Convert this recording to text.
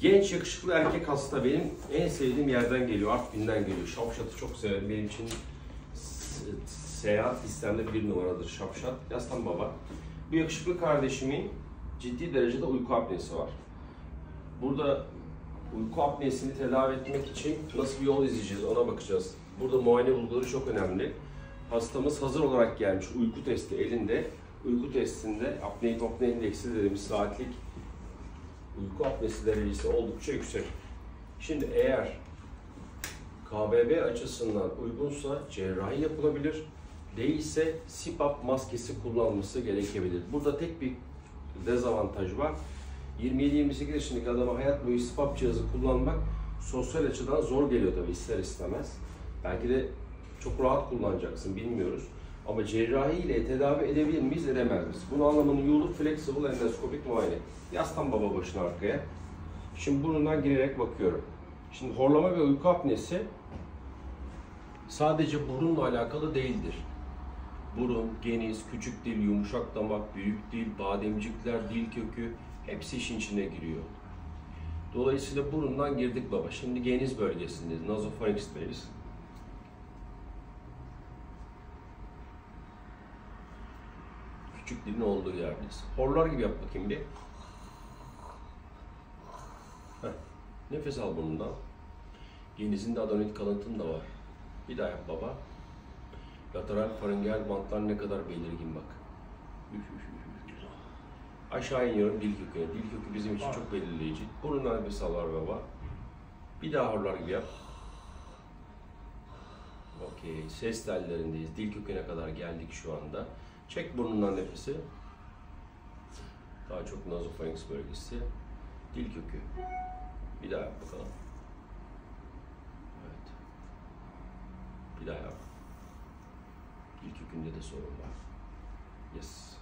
Genç yakışıklı erkek hasta benim en sevdiğim yerden geliyor. Artvin'den geliyor. Şapşat'ı çok severim. Benim için seyahat listemde bir numaradır Şapşat. Yaslan baba. Bu yakışıklı kardeşimin ciddi derecede uyku apnesi var. Burada uyku apnesini tedavi etmek için nasıl bir yol izleyeceğiz ona bakacağız. Burada muayene bulguları çok önemli. Hastamız hazır olarak gelmiş uyku testi elinde. Uyku testinde apne hipopne indeksi dediğimiz saatlik uyku apnesi derecesi oldukça yüksek. Şimdi eğer KBB açısından uygunsa cerrahi yapılabilir. Değilse CPAP maskesi kullanılması gerekebilir. Burada tek bir dezavantaj var. 27-28 yaşındaki adama hayat boyu CPAP cihazı kullanmak sosyal açıdan zor geliyor tabii ister istemez. Belki de çok rahat kullanacaksın bilmiyoruz. Ama cerrahi ile tedavi edebilir miyiz edemez miyiz? Bunu anlamanın yolu flexible endoskopik muayene. Yaslan baba başına arkaya. Şimdi burnundan girerek bakıyorum. Şimdi horlama ve uyku apnesi sadece burunla alakalı değildir. Burun, geniz, küçük dil, yumuşak damak, büyük dil, bademcikler, dil kökü hepsi işin içine giriyor. Dolayısıyla burundan girdik baba. Şimdi geniz bölgesindeyiz, nazopharynx'teyiz. Küçük dilin olduğu yerdeyiz. Horlar gibi yap bakayım bir. Heh. Nefes al burnundan. Genizinde adonit kalıntın da var. Bir daha yap baba. Lateral faringel bantlar ne kadar belirgin bak. Aşağı iniyorum dil köküne. Dil kökü bizim için çok belirleyici. Burundan nefes al var baba. Bir daha horlar gibi yap. Okey. Ses tellerindeyiz. Dil köküne kadar geldik şu anda. Çek burnundan nefesi. Daha çok nazopharynx bölgesi. Dil kökü. Bir daha yap bakalım. Evet. Bir daha yap. Dil kökünde de sorun var. Yes.